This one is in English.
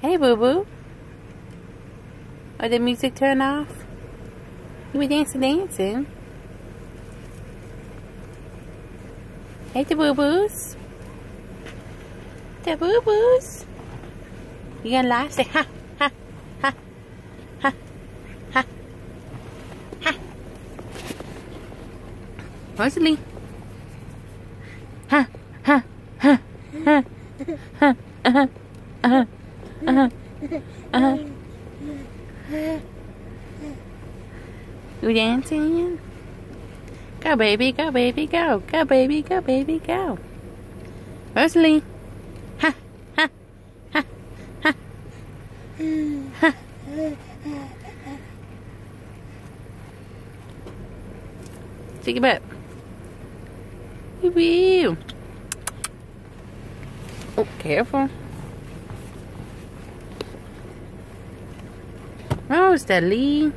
Hey, boo boo. Or the music turn off? You were dancing, dancing. Hey, the boo boos. The boo boos. You gonna laugh? Say ha, ha, ha, ha, ha, ha. Rosalie. Ha, ha, ha, ha, ha, uh-huh, uh-huh, uh-huh, uh-huh. You dancing? Go, baby, go, baby, go. Go, baby, go, baby, go. Rosalie. Ha, ha, ha, ha. Ha. Take your butt. Woo Oh, careful. Oh, Rosalie.